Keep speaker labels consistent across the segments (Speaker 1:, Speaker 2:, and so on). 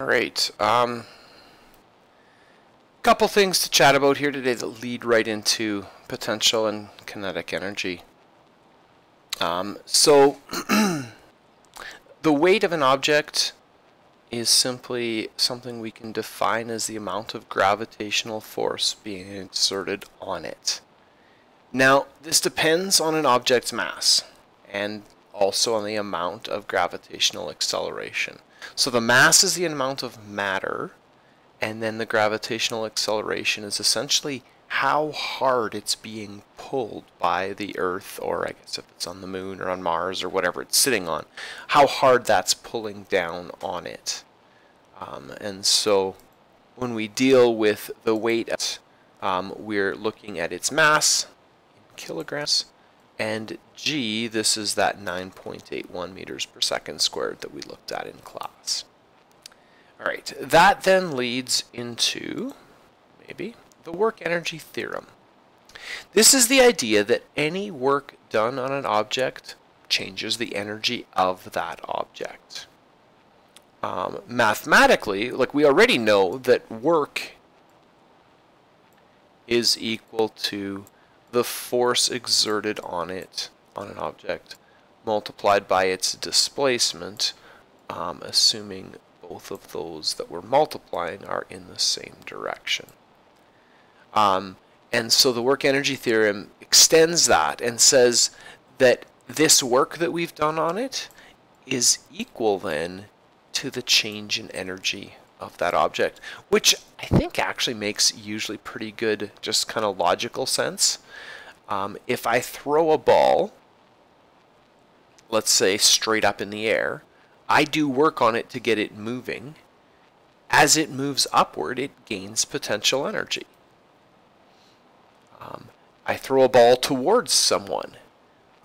Speaker 1: All right. Um, couple things to chat about here today that lead right into potential and kinetic energy. Um, so, the weight of an object is simply something we can define as the amount of gravitational force being exerted on it. Now, this depends on an object's mass and also on the amount of gravitational acceleration. So the mass is the amount of matter, and then the gravitational acceleration is essentially how hard it's being pulled by the Earth, or I guess if it's on the Moon or on Mars or whatever it's sitting on, how hard that's pulling down on it. Um, and so when we deal with the weight, um, we're looking at its mass in kilograms, and g, this is that 9.81 meters per second squared that we looked at in class. All right, that then leads into, maybe, the work energy theorem. This is the idea that any work done on an object changes the energy of that object. Um, mathematically, like we already know that work is equal to the force exerted on it, on an object, multiplied by its displacement, um, assuming both of those that we're multiplying are in the same direction. Um, and so the work energy theorem extends that and says that this work that we've done on it is equal then to the change in energy of that object, which I think actually makes usually pretty good, just kind of logical sense. Um, if I throw a ball, let's say straight up in the air, I do work on it to get it moving. As it moves upward, it gains potential energy. Um, I throw a ball towards someone.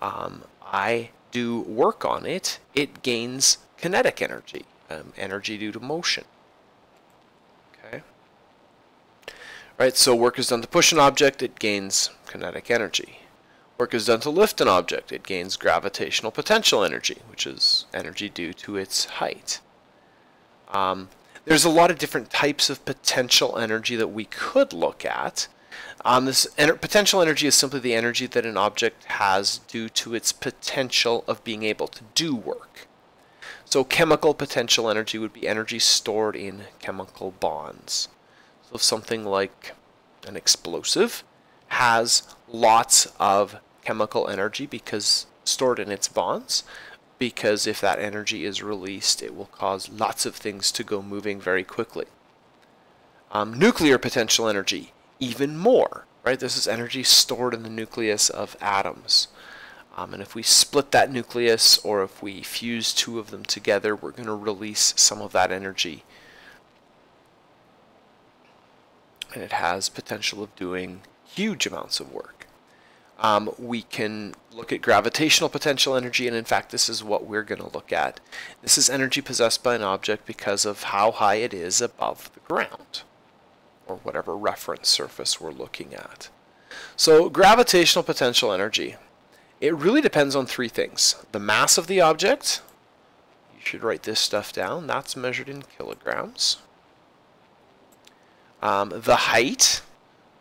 Speaker 1: Um, I do work on it. It gains kinetic energy, um, energy due to motion. Right, so work is done to push an object, it gains kinetic energy. Work is done to lift an object, it gains gravitational potential energy, which is energy due to its height. Um, there's a lot of different types of potential energy that we could look at. Um, this ener potential energy is simply the energy that an object has due to its potential of being able to do work. So chemical potential energy would be energy stored in chemical bonds. So something like an explosive has lots of chemical energy because stored in its bonds because if that energy is released it will cause lots of things to go moving very quickly. Um, nuclear potential energy, even more, right? This is energy stored in the nucleus of atoms. Um, and if we split that nucleus or if we fuse two of them together, we're going to release some of that energy and it has potential of doing huge amounts of work. Um, we can look at gravitational potential energy, and in fact, this is what we're going to look at. This is energy possessed by an object because of how high it is above the ground, or whatever reference surface we're looking at. So, gravitational potential energy. It really depends on three things. The mass of the object, you should write this stuff down, that's measured in kilograms. Um, the height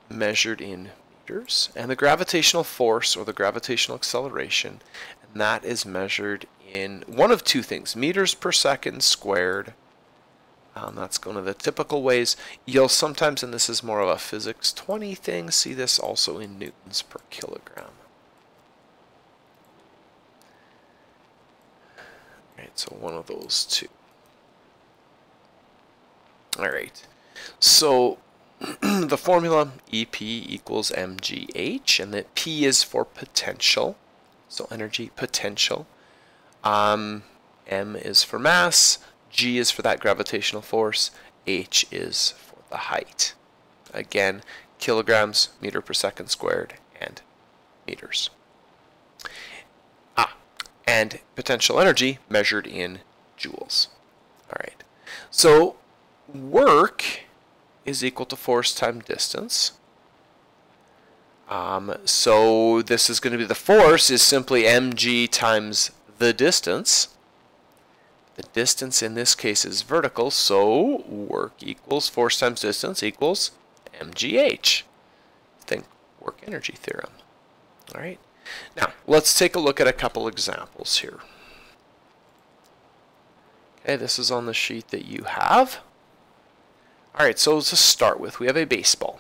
Speaker 1: measured in meters, and the gravitational force or the gravitational acceleration, and that is measured in one of two things, meters per second squared. Um, that's one of the typical ways. You'll sometimes, and this is more of a physics 20 thing, see this also in newtons per kilogram. Right, so one of those two. All right. So the formula EP equals mgh, and that P is for potential, so energy potential. Um, M is for mass, G is for that gravitational force, H is for the height. Again, kilograms, meter per second squared, and meters. Ah, and potential energy measured in joules. All right. So work is equal to force times distance. Um, so this is going to be the force is simply mg times the distance. The distance in this case is vertical, so work equals force times distance equals mgh. Think work energy theorem. All right. Now, let's take a look at a couple examples here. Okay, this is on the sheet that you have. All right, so to start with, we have a baseball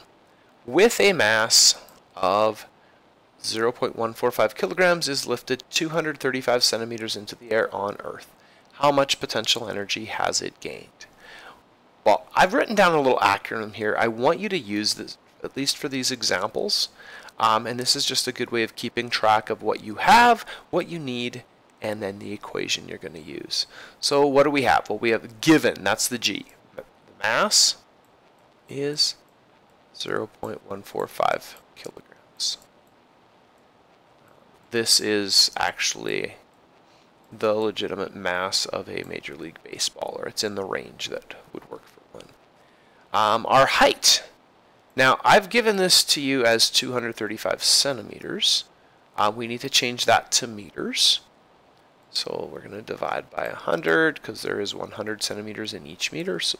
Speaker 1: with a mass of 0.145 kilograms is lifted 235 centimeters into the air on Earth. How much potential energy has it gained? Well, I've written down a little acronym here. I want you to use this, at least for these examples. Um, and this is just a good way of keeping track of what you have, what you need, and then the equation you're going to use. So what do we have? Well, we have given, that's the G. The mass is 0.145 kilograms. This is actually the legitimate mass of a Major League Baseball, or it's in the range that would work for one. Um, our height. Now, I've given this to you as 235 centimeters. Uh, we need to change that to meters. So we're going to divide by 100 because there is 100 centimeters in each meter, so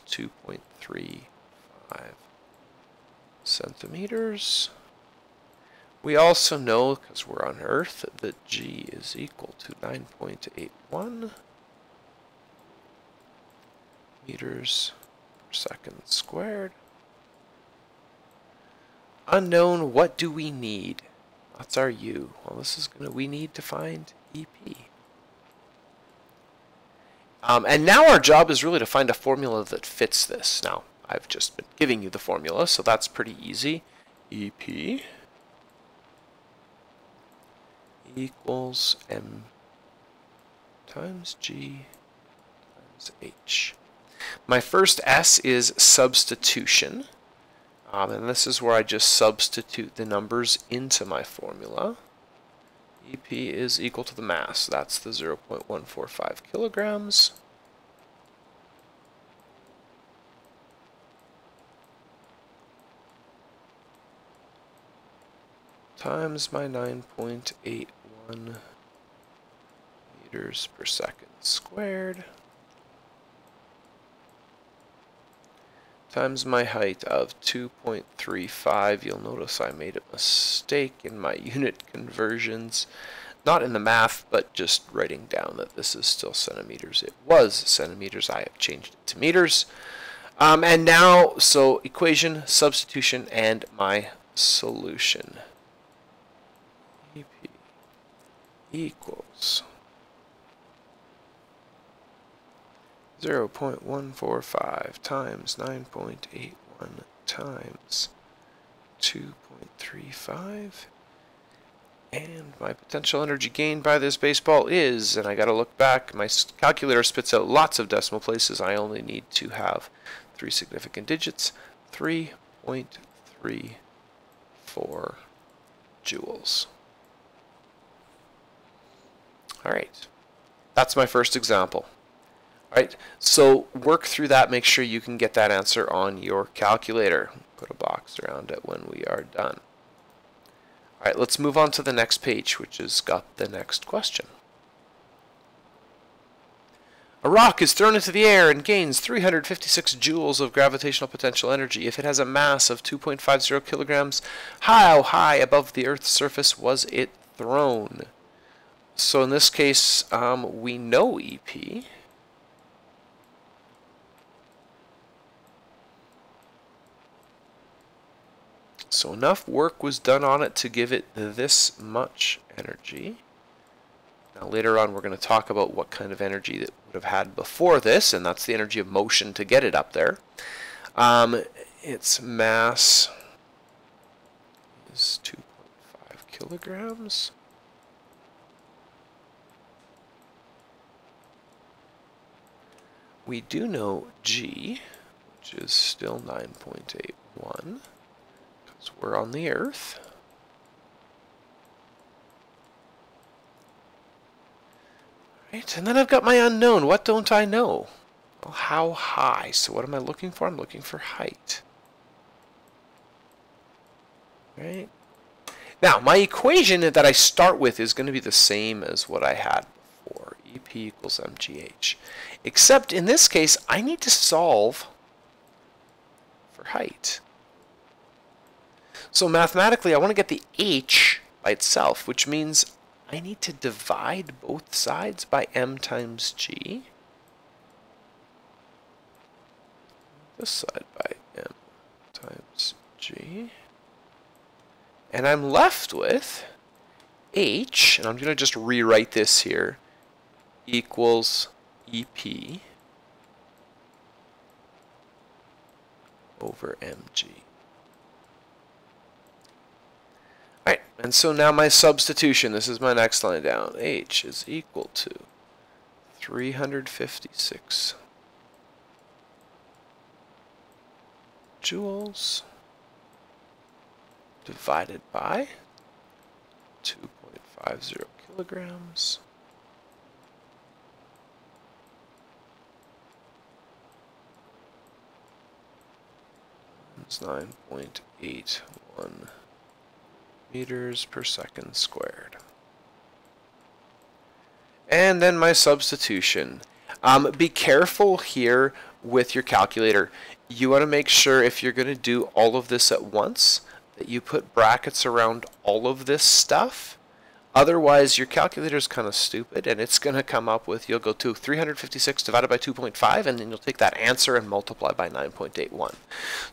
Speaker 1: 2.35 centimeters. We also know, because we're on Earth, that g is equal to 9.81 meters per second squared. Unknown, what do we need? That's our u. Well, this is going to, we need to find EP. Um, and now our job is really to find a formula that fits this. Now, I've just been giving you the formula, so that's pretty easy. EP equals M times G times H. My first S is substitution. Um, and this is where I just substitute the numbers into my formula. EP is equal to the mass. That's the 0.145 kilograms. Times my 9.81 meters per second squared times my height of 2.35. You'll notice I made a mistake in my unit conversions. Not in the math, but just writing down that this is still centimeters. It was centimeters. I have changed it to meters. Um, and now, so equation, substitution, and my solution. EP equals 0.145 times 9.81 times 2.35 and my potential energy gained by this baseball is, and I gotta look back, my calculator spits out lots of decimal places, I only need to have three significant digits, 3.34 joules. All right, that's my first example. All right, so work through that. Make sure you can get that answer on your calculator. Put a box around it when we are done. All right, let's move on to the next page, which has got the next question. A rock is thrown into the air and gains 356 joules of gravitational potential energy. If it has a mass of 2.50 kilograms, how high above the Earth's surface was it thrown? So in this case, um, we know EP. So enough work was done on it to give it this much energy. Now later on we're going to talk about what kind of energy that would have had before this, and that's the energy of motion to get it up there. Um, its mass is 2.5 kilograms. We do know G, which is still 9.81, because we're on the Earth. Right, and then I've got my unknown. What don't I know? Well, how high? So what am I looking for? I'm looking for height. Right? Now, my equation that I start with is going to be the same as what I had EP equals mgh. Except in this case, I need to solve for height. So mathematically, I want to get the h by itself, which means I need to divide both sides by m times g. This side by m times g. And I'm left with h, and I'm going to just rewrite this here, equals EP over mg. Alright, and so now my substitution, this is my next line down, h is equal to 356 joules divided by 2.50 kilograms. It's 9.81 meters per second squared. And then my substitution. Um, be careful here with your calculator. You want to make sure if you're going to do all of this at once that you put brackets around all of this stuff. Otherwise, your calculator is kind of stupid, and it's going to come up with, you'll go to 356 divided by 2.5, and then you'll take that answer and multiply by 9.81.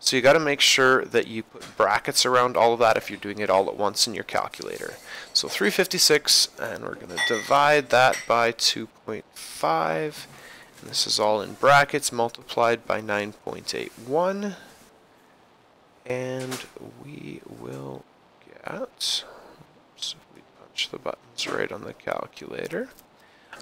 Speaker 1: So you got to make sure that you put brackets around all of that if you're doing it all at once in your calculator. So 356, and we're going to divide that by 2.5, and this is all in brackets multiplied by 9.81 and we will get, the buttons right on the calculator,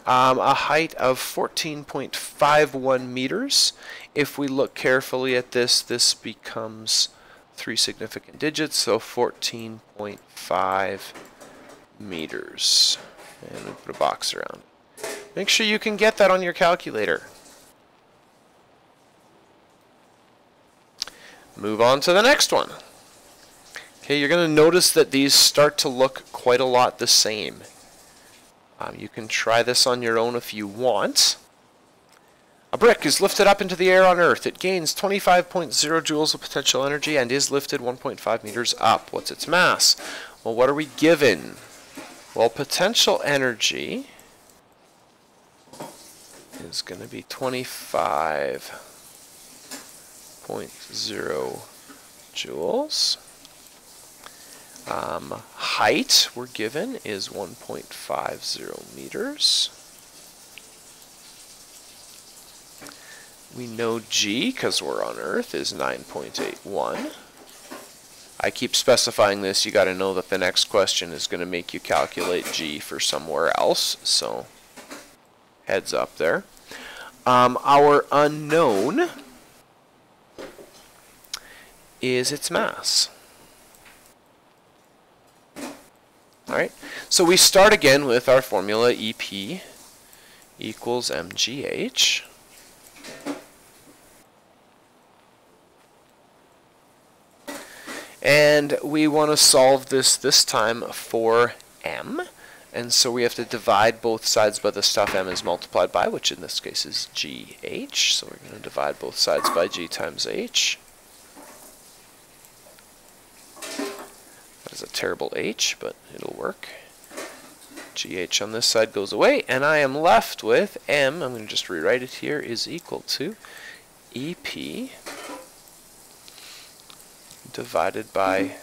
Speaker 1: um, a height of 14.51 meters. If we look carefully at this, this becomes three significant digits, so 14.5 meters. And we put a box around. Make sure you can get that on your calculator. Move on to the next one. Okay, you're going to notice that these start to look quite a lot the same. Um, you can try this on your own if you want. A brick is lifted up into the air on Earth. It gains 25.0 joules of potential energy and is lifted 1.5 meters up. What's its mass? Well, what are we given? Well, potential energy is going to be 25 joules. Um, height we're given is 1.50 meters. We know g, because we're on Earth, is 9.81. I keep specifying this. You got to know that the next question is going to make you calculate g for somewhere else. So heads up there. Um, our unknown is its mass. Alright, so we start again with our formula EP equals mgh. And we want to solve this this time for m. And so we have to divide both sides by the stuff m is multiplied by, which in this case is gh. So we're going to divide both sides by g times h. is a terrible H, but it'll work. GH on this side goes away, and I am left with M, I'm going to just rewrite it here, is equal to EP divided by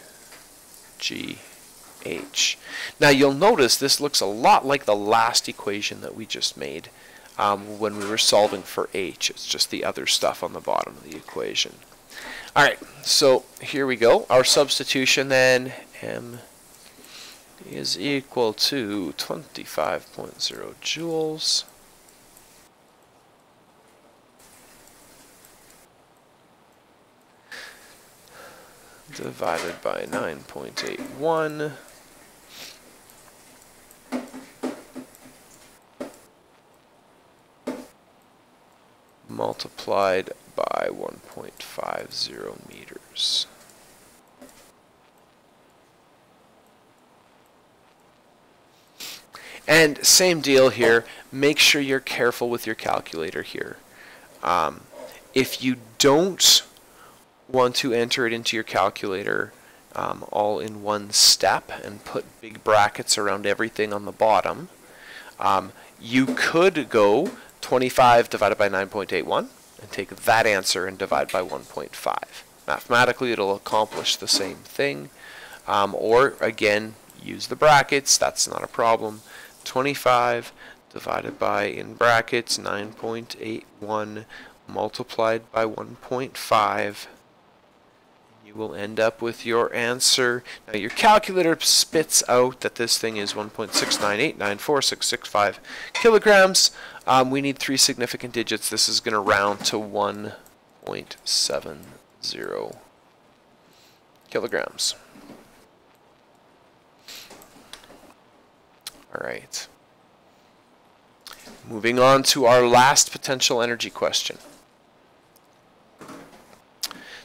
Speaker 1: GH. Now you'll notice this looks a lot like the last equation that we just made um, when we were solving for H. It's just the other stuff on the bottom of the equation. Alright, so here we go. Our substitution then, M is equal to 25.0 joules. divided by 9.81 multiplied by 1.50 meters. And same deal here. Make sure you're careful with your calculator here. Um, if you don't want to enter it into your calculator um, all in one step and put big brackets around everything on the bottom, um, you could go 25 divided by 9.81 and take that answer and divide by 1.5. Mathematically, it'll accomplish the same thing. Um, or, again, use the brackets. That's not a problem. 25 divided by, in brackets, 9.81 multiplied by 1.5 you will end up with your answer. Now your calculator spits out that this thing is 1.698946665 kilograms. Um, we need three significant digits. This is going to round to 1.70 kilograms. All right. Moving on to our last potential energy question.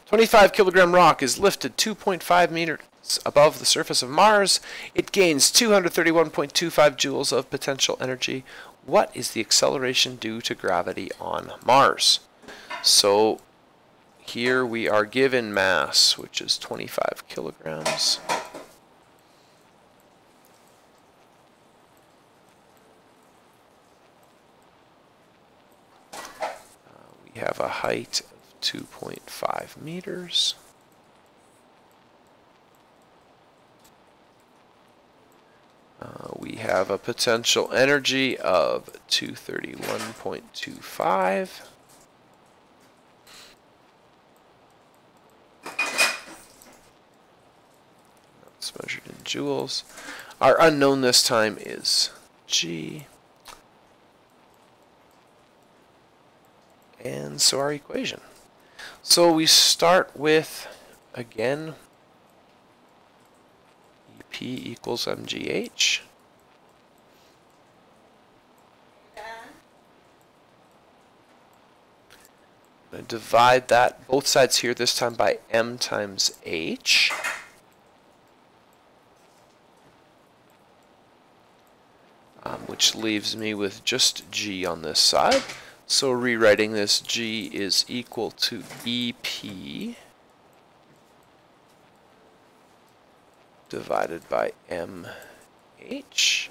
Speaker 1: 25 kilogram rock is lifted 2.5 meters above the surface of Mars. It gains 231.25 joules of potential energy. What is the acceleration due to gravity on Mars? So here we are given mass, which is 25 kilograms. Uh, height 2.5 meters. Uh, we have a potential energy of 231.25. That's measured in joules. Our unknown this time is G. And so our equation. So we start with, again, EP equals MGH. Divide that, both sides here, this time by M times H. Um, which leaves me with just G on this side. So rewriting this, G is equal to EP divided by MH.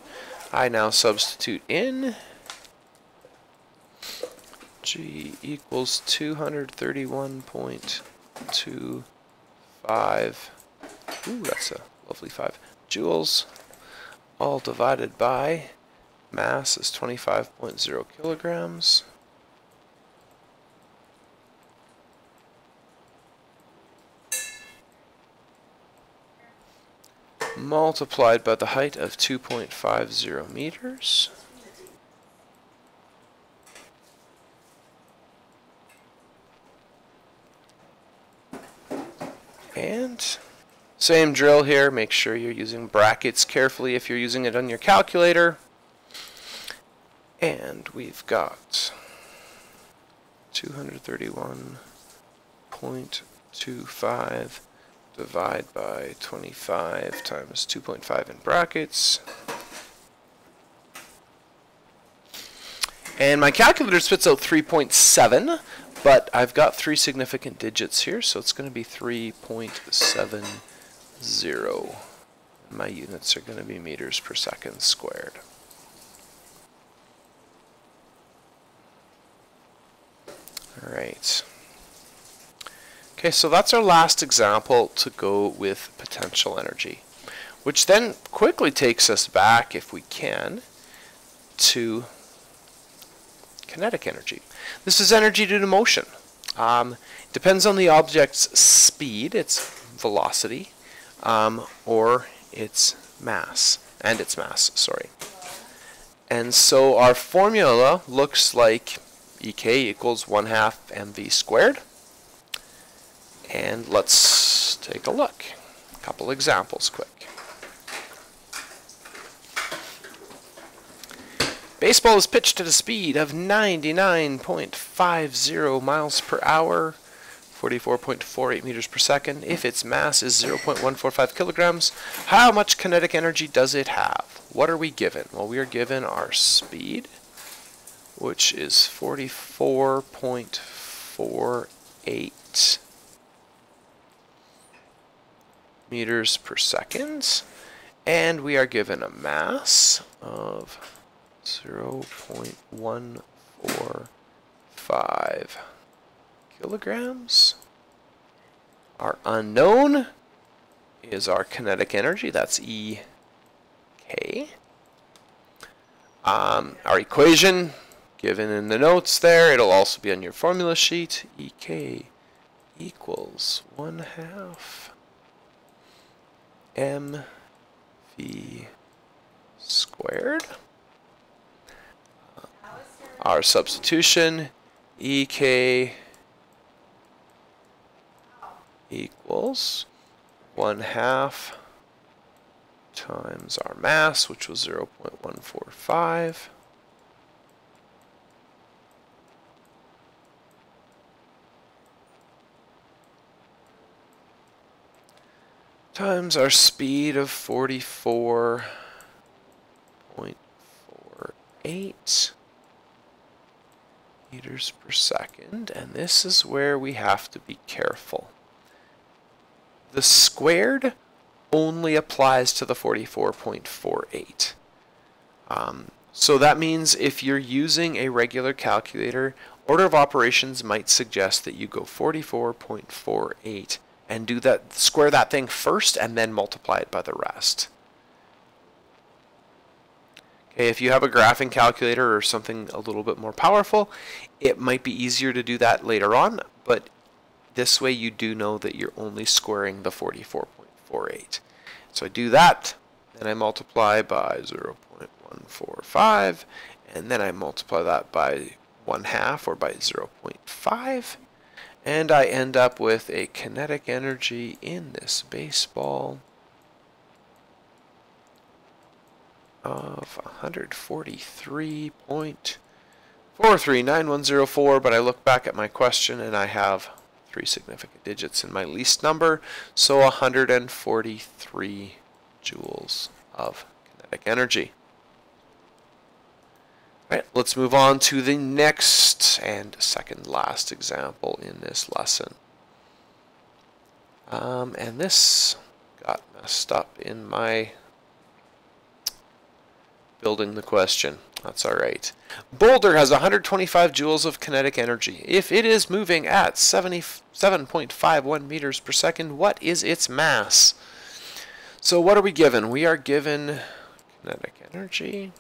Speaker 1: I now substitute in G equals 231.25. Ooh, that's a lovely 5 joules. All divided by mass is 25.0 kilograms. Multiplied by the height of 2.50 meters. And same drill here, make sure you're using brackets carefully if you're using it on your calculator. And we've got 231.25 divide by 25 times 2.5 in brackets. And my calculator spits out 3.7, but I've got three significant digits here, so it's going to be 3.70. My units are going to be meters per second squared. All right. Okay, so that's our last example to go with potential energy, which then quickly takes us back, if we can, to kinetic energy. This is energy due to motion. Um, depends on the object's speed, its velocity, um, or its mass, and its mass, sorry. And so our formula looks like EK equals 1 half mv squared. And let's take a look. A couple examples quick. Baseball is pitched at a speed of 99.50 miles per hour. 44.48 meters per second. If its mass is 0.145 kilograms, how much kinetic energy does it have? What are we given? Well, we are given our speed, which is 44.48 meters per second. And we are given a mass of 0.145 kilograms. Our unknown is our kinetic energy, that's E K. Um, our equation, given in the notes there, it'll also be on your formula sheet. EK equals 1 half mv squared. Our substitution, EK equals 1 half times our mass, which was 0.145. times our speed of 44.48 meters per second, and this is where we have to be careful. The squared only applies to the 44.48. Um, so that means if you're using a regular calculator, order of operations might suggest that you go 44.48 and do that square that thing first and then multiply it by the rest. Okay, if you have a graphing calculator or something a little bit more powerful, it might be easier to do that later on, but this way you do know that you're only squaring the 44.48. So I do that, then I multiply by 0.145, and then I multiply that by 1 half or by 0.5, and I end up with a kinetic energy in this baseball of 143.439104, but I look back at my question and I have three significant digits in my least number, so 143 joules of kinetic energy. All right, let's move on to the next and second last example in this lesson. Um, and this got messed up in my building the question. That's all right. Boulder has 125 joules of kinetic energy. If it is moving at 77.51 meters per second, what is its mass? So what are we given? We are given kinetic energy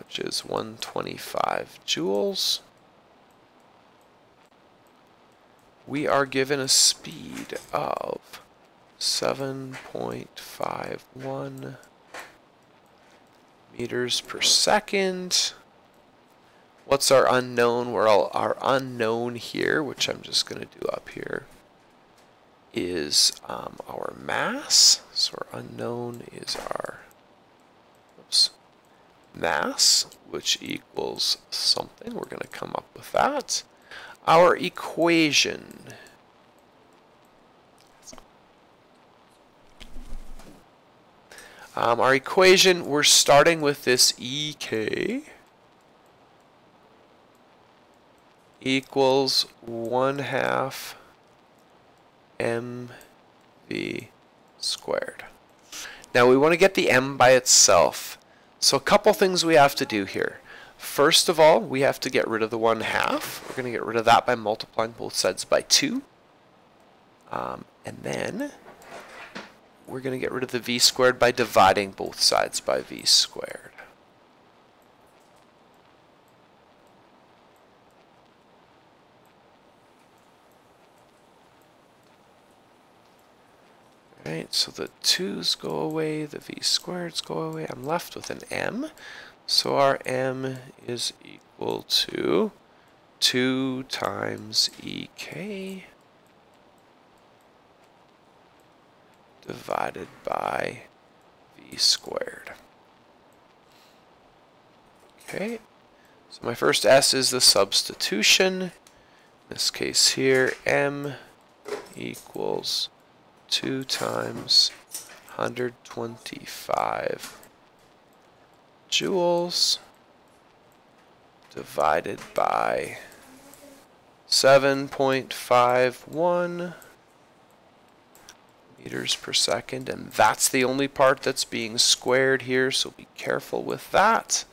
Speaker 1: which is 125 joules. We are given a speed of 7.51 meters per second. What's our unknown? Well, our unknown here, which I'm just going to do up here, is um, our mass. So our unknown is our, mass, which equals something. We're going to come up with that. Our equation. Um, our equation, we're starting with this EK equals 1 half mv squared. Now we want to get the m by itself. So a couple things we have to do here. First of all, we have to get rid of the 1 half. We're going to get rid of that by multiplying both sides by 2. Um, and then we're going to get rid of the v squared by dividing both sides by v squared. Right, so the 2's go away, the v squareds go away. I'm left with an m. So our m is equal to 2 times ek divided by v squared. Okay, so my first s is the substitution. In this case here, m equals 2 times 125 joules divided by 7.51 meters per second and that's the only part that's being squared here so be careful with that.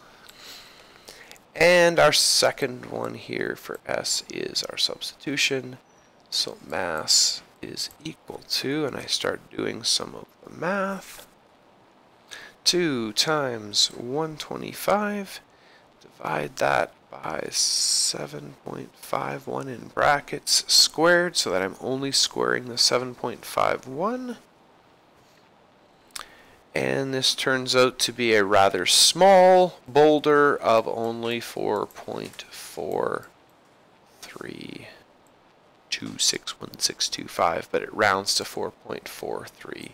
Speaker 1: And our second one here for S is our substitution so mass is equal to and I start doing some of the math 2 times 125 divide that by 7.51 in brackets squared so that I'm only squaring the 7.51 and this turns out to be a rather small boulder of only 4.43261625 but it rounds to 4.43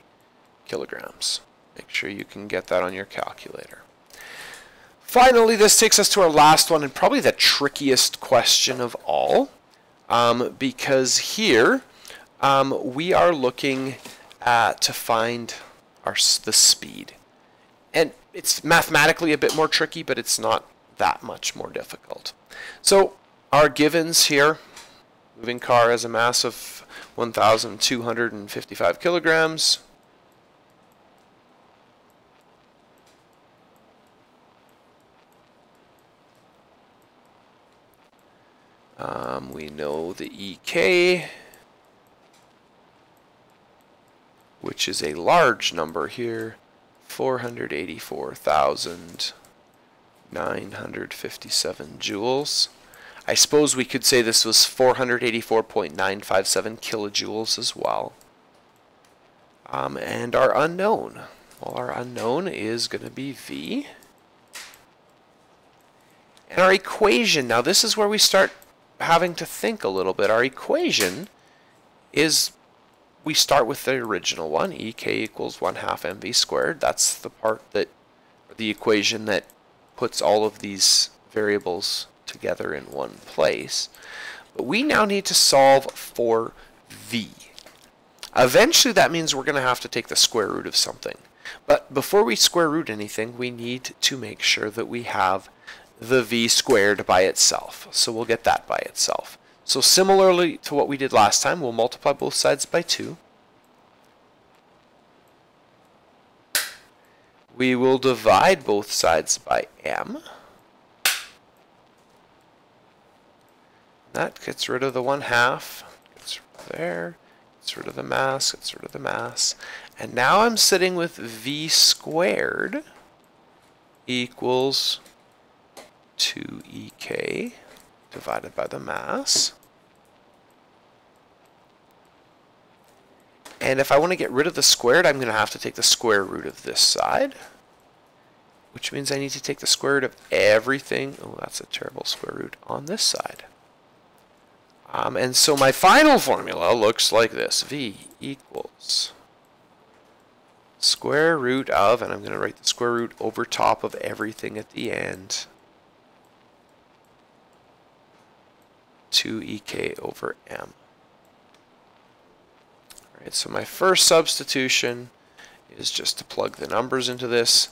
Speaker 1: kilograms make sure you can get that on your calculator Finally, this takes us to our last one and probably the trickiest question of all um, because here um, we are looking at, to find our, the speed. And it's mathematically a bit more tricky, but it's not that much more difficult. So our givens here, moving car has a mass of 1,255 kilograms, Um, we know the EK, which is a large number here, 484,957 joules. I suppose we could say this was 484.957 kilojoules as well. Um, and our unknown. Well, our unknown is going to be V. And our equation, now this is where we start having to think a little bit. Our equation is we start with the original one, ek equals 1 half mv squared. That's the part that, the equation that puts all of these variables together in one place. But we now need to solve for v. Eventually that means we're going to have to take the square root of something. But before we square root anything, we need to make sure that we have the v squared by itself. So we'll get that by itself. So similarly to what we did last time, we'll multiply both sides by 2. We will divide both sides by m. That gets rid of the 1 half, gets there, gets rid of the mass, gets rid of the mass. And now I'm sitting with v squared equals 2ek divided by the mass. And if I want to get rid of the squared, I'm going to have to take the square root of this side. Which means I need to take the square root of everything. Oh, that's a terrible square root on this side. Um, and so my final formula looks like this. V equals square root of, and I'm going to write the square root over top of everything at the end, 2ek over m. Alright, so my first substitution is just to plug the numbers into this.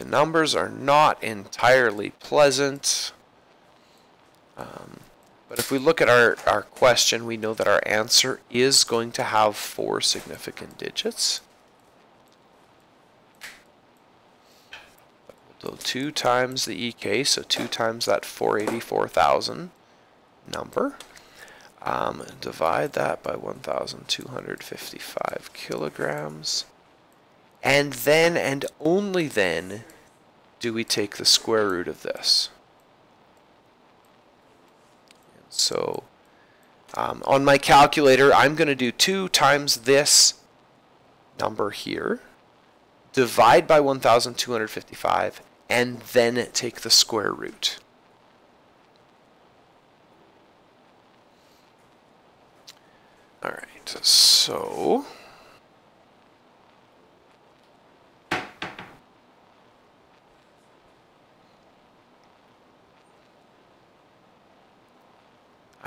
Speaker 1: The numbers are not entirely pleasant. Um, but if we look at our, our question, we know that our answer is going to have four significant digits. So 2 times the EK, so 2 times that 484,000 number. Um, divide that by 1,255 kilograms. And then, and only then, do we take the square root of this. So, um, on my calculator, I'm going to do 2 times this number here, divide by 1,255, and then take the square root. All right, so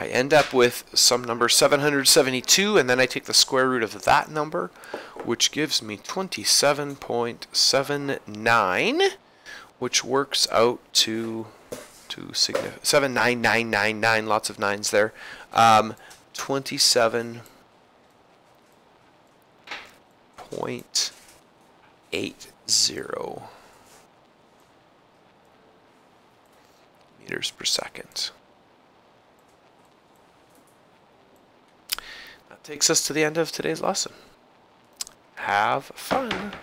Speaker 1: I end up with some number 772, and then I take the square root of that number, which gives me 27.79, which works out to, to 79999, lots of nines there, um, 27 point eight zero meters per second. Takes us to the end of today's lesson. Have fun.